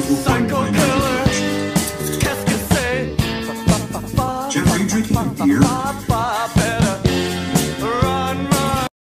Psycho killer. Qu'est-ce que c'est? Drinking beer?